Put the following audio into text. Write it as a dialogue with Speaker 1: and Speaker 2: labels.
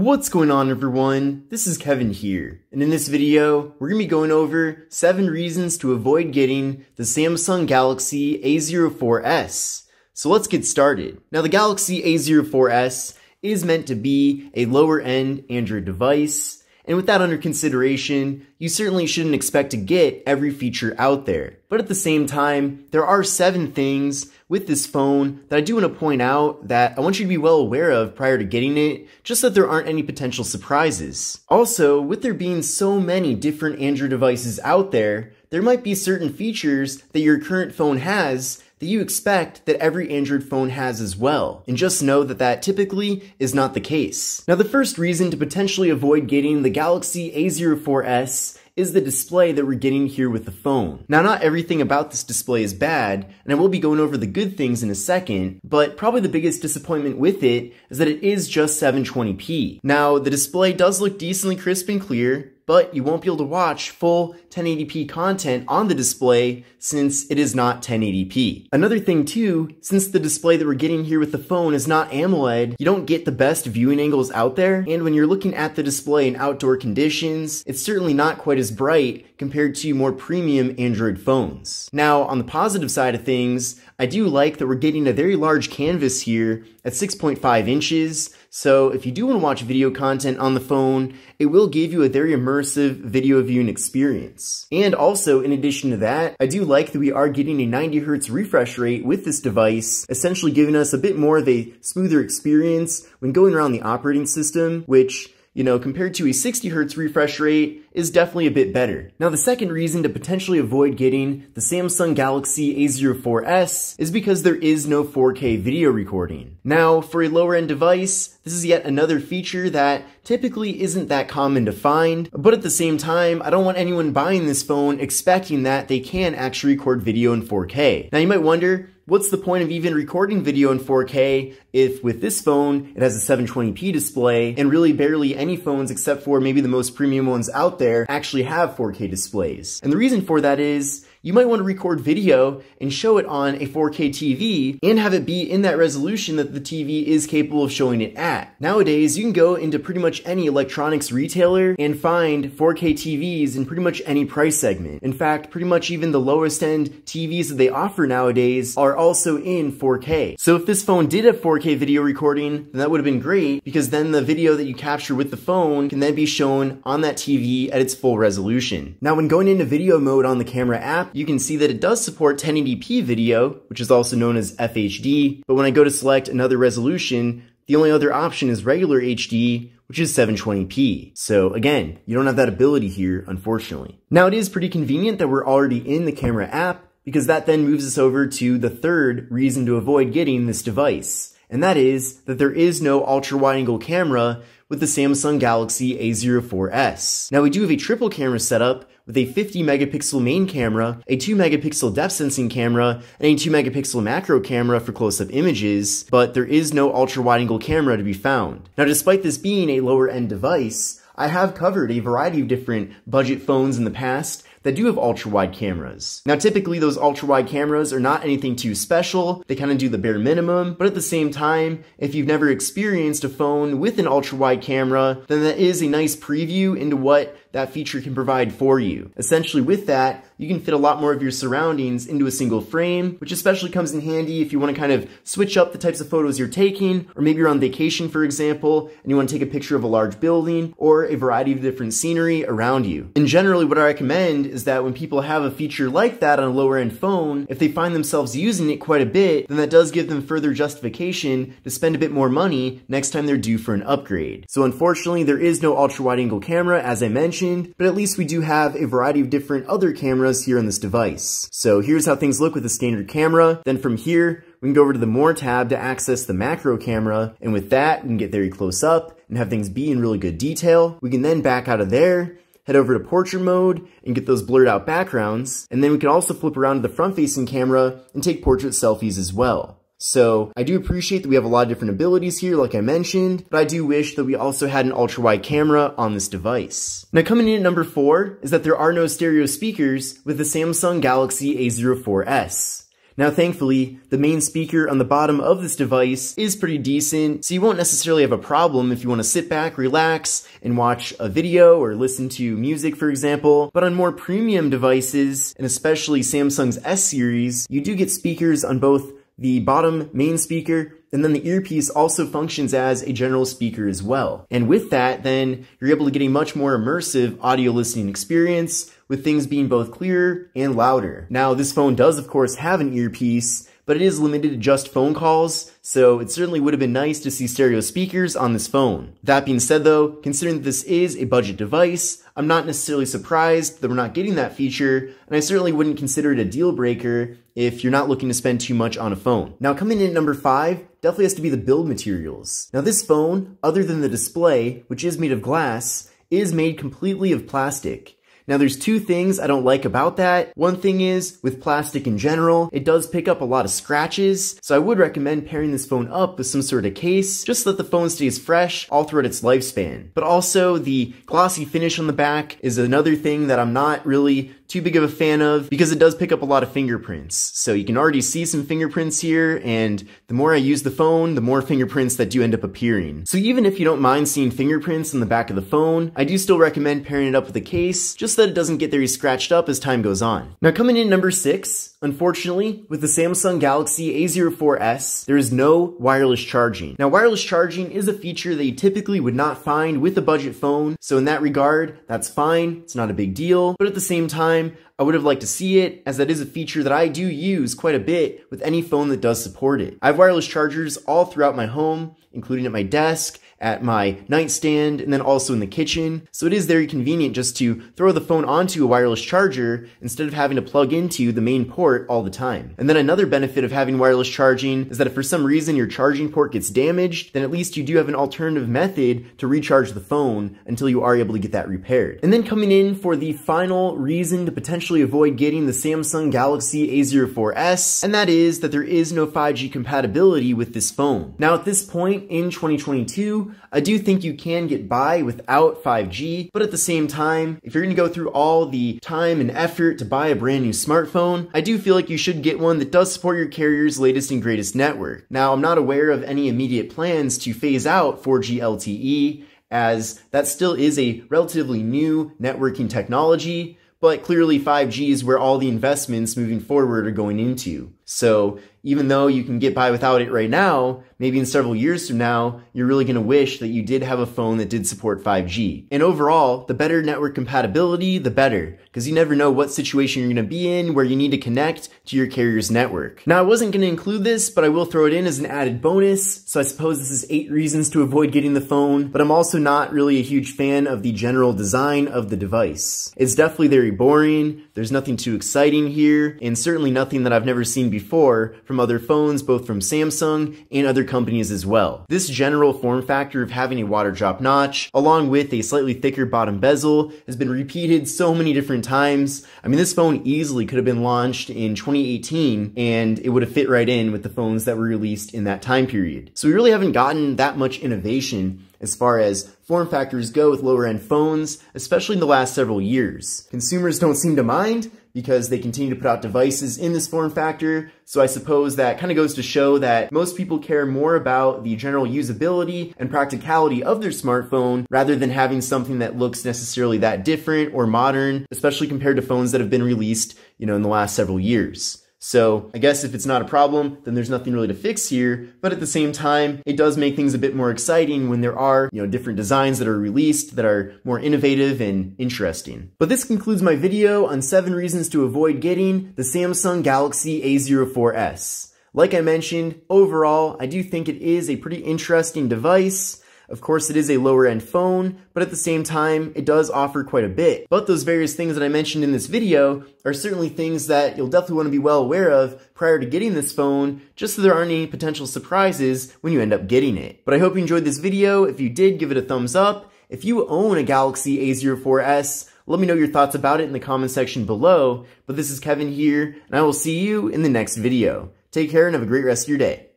Speaker 1: What's going on everyone? This is Kevin here, and in this video, we're going to be going over 7 reasons to avoid getting the Samsung Galaxy A04s. So let's get started. Now the Galaxy A04s is meant to be a lower end Android device, and with that under consideration, you certainly shouldn't expect to get every feature out there. But at the same time, there are seven things with this phone that I do want to point out that I want you to be well aware of prior to getting it, just so that there aren't any potential surprises. Also, with there being so many different Android devices out there, there might be certain features that your current phone has that you expect that every Android phone has as well. And just know that that typically is not the case. Now the first reason to potentially avoid getting the Galaxy A04s is the display that we're getting here with the phone. Now, not everything about this display is bad, and I will be going over the good things in a second, but probably the biggest disappointment with it is that it is just 720p. Now, the display does look decently crisp and clear, but you won't be able to watch full 1080p content on the display since it is not 1080p. Another thing too, since the display that we're getting here with the phone is not AMOLED, you don't get the best viewing angles out there, and when you're looking at the display in outdoor conditions, it's certainly not quite as bright compared to more premium Android phones. Now, on the positive side of things, I do like that we're getting a very large canvas here at 6.5 inches, so if you do want to watch video content on the phone, it will give you a very immersive video viewing experience. And also, in addition to that, I do like that we are getting a 90 Hz refresh rate with this device, essentially giving us a bit more of a smoother experience when going around the operating system, which you know, compared to a 60 hertz refresh rate, is definitely a bit better. Now, the second reason to potentially avoid getting the Samsung Galaxy A04s is because there is no 4K video recording. Now, for a lower end device, this is yet another feature that typically isn't that common to find, but at the same time, I don't want anyone buying this phone expecting that they can actually record video in 4K. Now, you might wonder, what's the point of even recording video in 4K if with this phone it has a 720p display and really barely any phones except for maybe the most premium ones out there actually have 4K displays. And the reason for that is you might want to record video and show it on a 4K TV and have it be in that resolution that the TV is capable of showing it at. Nowadays, you can go into pretty much any electronics retailer and find 4K TVs in pretty much any price segment. In fact, pretty much even the lowest end TVs that they offer nowadays are also in 4K. So if this phone did have 4K video recording, then that would have been great because then the video that you capture with the phone can then be shown on that TV at its full resolution. Now when going into video mode on the camera app, you can see that it does support 1080p video, which is also known as FHD, but when I go to select another resolution, the only other option is regular HD, which is 720p. So again, you don't have that ability here, unfortunately. Now it is pretty convenient that we're already in the camera app, because that then moves us over to the third reason to avoid getting this device. And that is that there is no ultra wide angle camera with the Samsung Galaxy A04s. Now we do have a triple camera setup with a 50 megapixel main camera, a 2 megapixel depth sensing camera, and a 2 megapixel macro camera for close-up images, but there is no ultra wide angle camera to be found. Now despite this being a lower end device, I have covered a variety of different budget phones in the past that do have ultra wide cameras. Now, typically those ultra wide cameras are not anything too special. They kind of do the bare minimum, but at the same time, if you've never experienced a phone with an ultra wide camera, then that is a nice preview into what that feature can provide for you. Essentially with that, you can fit a lot more of your surroundings into a single frame, which especially comes in handy if you want to kind of switch up the types of photos you're taking, or maybe you're on vacation, for example, and you want to take a picture of a large building or a variety of different scenery around you. And generally what I recommend is that when people have a feature like that on a lower end phone, if they find themselves using it quite a bit, then that does give them further justification to spend a bit more money next time they're due for an upgrade. So unfortunately, there is no ultra wide angle camera, as I mentioned, but at least we do have a variety of different other cameras here on this device. So here's how things look with the standard camera. Then from here, we can go over to the More tab to access the macro camera. And with that, we can get very close up and have things be in really good detail. We can then back out of there head over to portrait mode and get those blurred out backgrounds. And then we can also flip around to the front facing camera and take portrait selfies as well. So I do appreciate that we have a lot of different abilities here, like I mentioned, but I do wish that we also had an ultra wide camera on this device. Now coming in at number four is that there are no stereo speakers with the Samsung Galaxy A04s. Now thankfully, the main speaker on the bottom of this device is pretty decent, so you won't necessarily have a problem if you want to sit back, relax, and watch a video or listen to music for example. But on more premium devices, and especially Samsung's S series, you do get speakers on both the bottom main speaker and then the earpiece also functions as a general speaker as well. And with that, then you're able to get a much more immersive audio listening experience with things being both clearer and louder. Now, this phone does of course have an earpiece, but it is limited to just phone calls, so it certainly would have been nice to see stereo speakers on this phone. That being said though, considering that this is a budget device, I'm not necessarily surprised that we're not getting that feature, and I certainly wouldn't consider it a deal breaker if you're not looking to spend too much on a phone. Now coming in at number 5 definitely has to be the build materials. Now this phone, other than the display, which is made of glass, is made completely of plastic. Now there's two things I don't like about that. One thing is, with plastic in general, it does pick up a lot of scratches, so I would recommend pairing this phone up with some sort of case, just so that the phone stays fresh all throughout its lifespan. But also, the glossy finish on the back is another thing that I'm not really too big of a fan of because it does pick up a lot of fingerprints. So you can already see some fingerprints here, and the more I use the phone, the more fingerprints that do end up appearing. So even if you don't mind seeing fingerprints on the back of the phone, I do still recommend pairing it up with a case, just so that it doesn't get very scratched up as time goes on. Now coming in number six, unfortunately, with the Samsung Galaxy A04s, there is no wireless charging. Now wireless charging is a feature that you typically would not find with a budget phone, so in that regard, that's fine, it's not a big deal, but at the same time, time, I would have liked to see it, as that is a feature that I do use quite a bit with any phone that does support it. I have wireless chargers all throughout my home, including at my desk, at my nightstand, and then also in the kitchen. So it is very convenient just to throw the phone onto a wireless charger instead of having to plug into the main port all the time. And then another benefit of having wireless charging is that if for some reason your charging port gets damaged, then at least you do have an alternative method to recharge the phone until you are able to get that repaired. And then coming in for the final reason to potentially avoid getting the Samsung Galaxy A04s, and that is that there is no 5G compatibility with this phone. Now at this point in 2022, I do think you can get by without 5G, but at the same time, if you're gonna go through all the time and effort to buy a brand new smartphone, I do feel like you should get one that does support your carrier's latest and greatest network. Now, I'm not aware of any immediate plans to phase out 4G LTE, as that still is a relatively new networking technology, but clearly 5G is where all the investments moving forward are going into. So even though you can get by without it right now, maybe in several years from now, you're really going to wish that you did have a phone that did support 5G. And overall, the better network compatibility, the better, because you never know what situation you're going to be in where you need to connect to your carrier's network. Now, I wasn't going to include this, but I will throw it in as an added bonus. So I suppose this is eight reasons to avoid getting the phone, but I'm also not really a huge fan of the general design of the device. It's definitely very boring. There's nothing too exciting here, and certainly nothing that I've never seen before from other phones, both from Samsung and other companies as well. This general form factor of having a water drop notch, along with a slightly thicker bottom bezel, has been repeated so many different times. I mean, this phone easily could have been launched in 2018 and it would have fit right in with the phones that were released in that time period. So we really haven't gotten that much innovation as far as form factors go with lower end phones, especially in the last several years. Consumers don't seem to mind because they continue to put out devices in this form factor, so I suppose that kind of goes to show that most people care more about the general usability and practicality of their smartphone rather than having something that looks necessarily that different or modern, especially compared to phones that have been released, you know, in the last several years. So I guess if it's not a problem, then there's nothing really to fix here. But at the same time, it does make things a bit more exciting when there are, you know, different designs that are released that are more innovative and interesting. But this concludes my video on seven reasons to avoid getting the Samsung Galaxy A04s. Like I mentioned, overall, I do think it is a pretty interesting device. Of course, it is a lower end phone, but at the same time, it does offer quite a bit. But those various things that I mentioned in this video are certainly things that you'll definitely want to be well aware of prior to getting this phone, just so there aren't any potential surprises when you end up getting it. But I hope you enjoyed this video. If you did, give it a thumbs up. If you own a Galaxy A04s, let me know your thoughts about it in the comment section below. But this is Kevin here, and I will see you in the next video. Take care and have a great rest of your day.